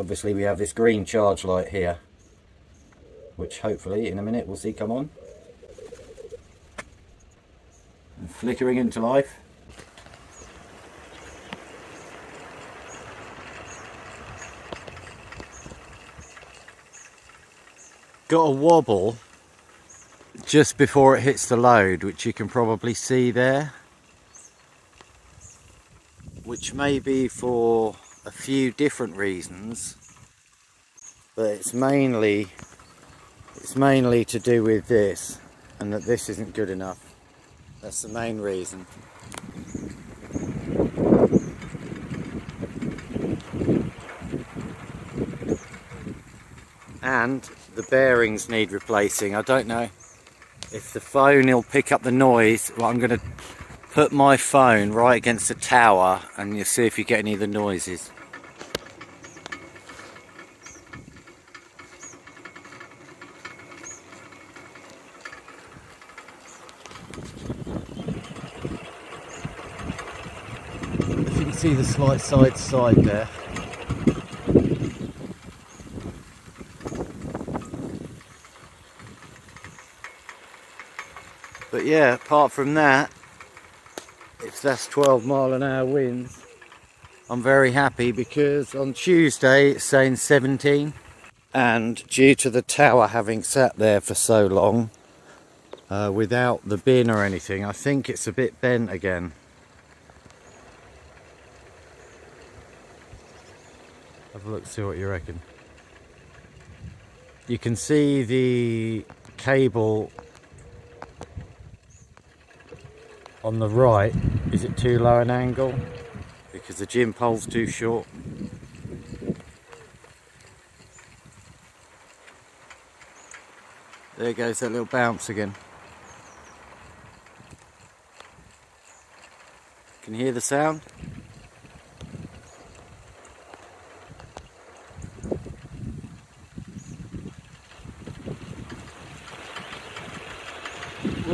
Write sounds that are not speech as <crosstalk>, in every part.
obviously we have this green charge light here which hopefully in a minute we'll see come on. And flickering into life. Got a wobble just before it hits the load which you can probably see there which may be for a few different reasons but it's mainly it's mainly to do with this and that this isn't good enough. That's the main reason. And the bearings need replacing. I don't know if the phone will pick up the noise. Well I'm going to put my phone right against the tower and you'll see if you get any of the noises. See the slight side side there. But yeah, apart from that, if that's 12 mile an hour winds I'm very happy because on Tuesday it's saying 17 and due to the tower having sat there for so long uh, without the bin or anything I think it's a bit bent again have a look see what you reckon. You can see the cable on the right. Is it too low an angle? Because the gin pole's too short. There goes that little bounce again. Can you hear the sound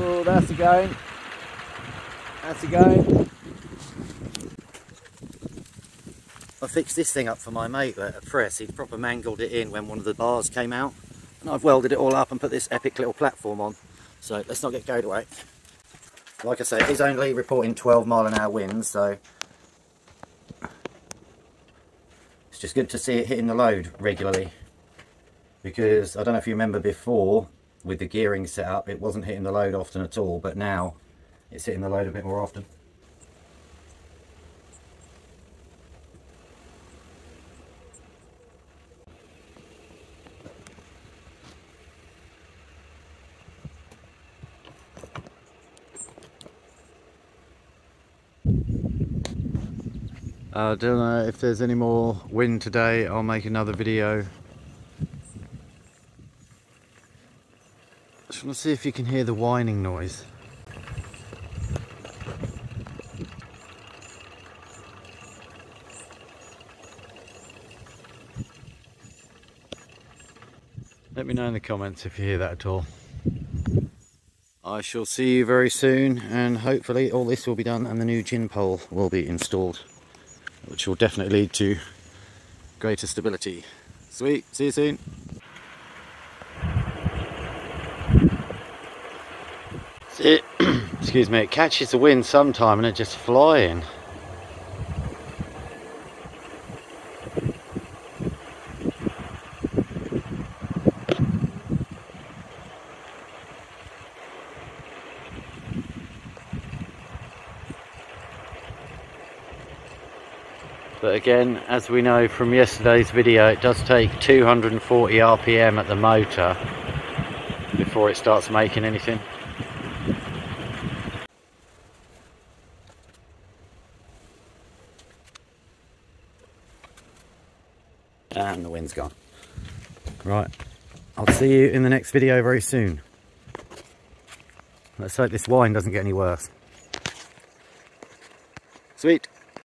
Whoa, that's a going. That's a going? I fixed this thing up for my mate at press. He proper mangled it in when one of the bars came out. And I've welded it all up and put this epic little platform on. So let's not get carried away. Like I say, he's only reporting 12 mile an hour winds, so it's just good to see it hitting the load regularly. Because I don't know if you remember before, with the gearing set up, it wasn't hitting the load often at all, but now it's hitting the load a bit more often. I don't know if there's any more wind today, I'll make another video. Just want to see if you can hear the whining noise. Let me know in the comments if you hear that at all. I shall see you very soon and hopefully all this will be done and the new gin pole will be installed which will definitely lead to greater stability. Sweet, see you soon. See, <clears throat> excuse me, it catches the wind sometime and it's just flying. but again as we know from yesterday's video it does take 240 rpm at the motor before it starts making anything and the wind's gone. Right. I'll see you in the next video very soon. Let's hope this whine doesn't get any worse. Sweet